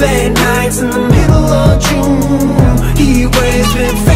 late nights in the middle of June. He waves been